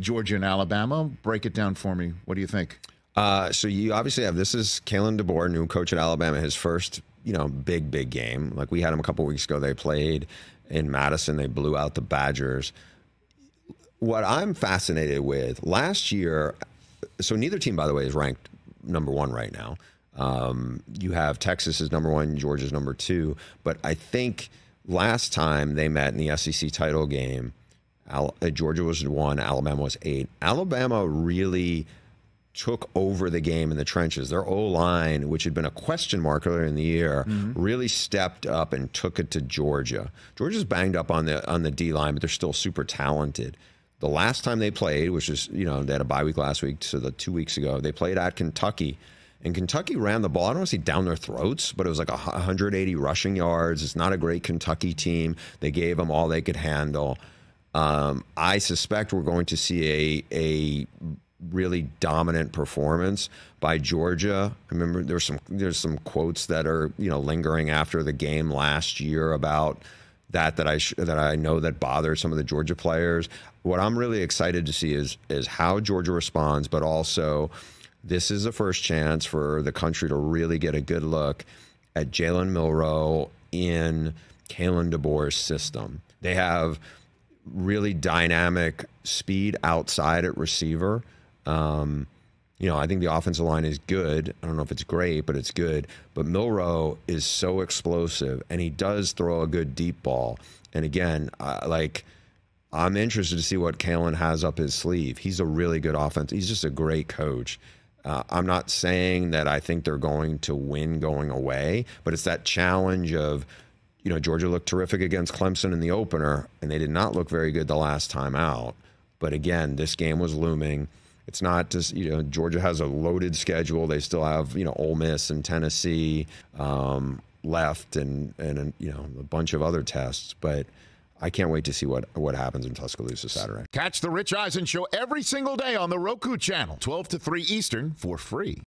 Georgia and Alabama. Break it down for me. What do you think? Uh, so you obviously have this is Kalen DeBoer, new coach at Alabama, his first you know big big game. Like we had him a couple weeks ago. They played in Madison. They blew out the Badgers. What I'm fascinated with last year, so neither team, by the way, is ranked number one right now. Um, you have Texas is number one, Georgia's number two. But I think last time they met in the SEC title game, Al- uh, Georgia was one, Alabama was eight. Alabama really took over the game in the trenches. Their O line, which had been a question mark earlier in the year, mm-hmm. really stepped up and took it to Georgia. Georgia's banged up on the on the D line, but they're still super talented. The last time they played, which is you know they had a bye week last week, so the two weeks ago they played at Kentucky. And Kentucky ran the ball. I don't want to say down their throats, but it was like 180 rushing yards. It's not a great Kentucky team. They gave them all they could handle. Um, I suspect we're going to see a a really dominant performance by Georgia. I remember there's some there's some quotes that are you know lingering after the game last year about that that I sh- that I know that bothers some of the Georgia players. What I'm really excited to see is is how Georgia responds, but also this is the first chance for the country to really get a good look at Jalen Milroe in Kalen DeBoer's system. They have really dynamic speed outside at receiver. Um, you know, I think the offensive line is good. I don't know if it's great, but it's good. But Milroe is so explosive, and he does throw a good deep ball. And again, uh, like I'm interested to see what Kalen has up his sleeve. He's a really good offense. He's just a great coach. Uh, I'm not saying that I think they're going to win going away, but it's that challenge of, you know, Georgia looked terrific against Clemson in the opener, and they did not look very good the last time out. But again, this game was looming. It's not just you know Georgia has a loaded schedule. They still have you know Ole Miss and Tennessee um, left, and and you know a bunch of other tests. But I can't wait to see what what happens in Tuscaloosa Saturday. Catch the Rich Eisen show every single day on the Roku channel, 12 to 3 Eastern, for free.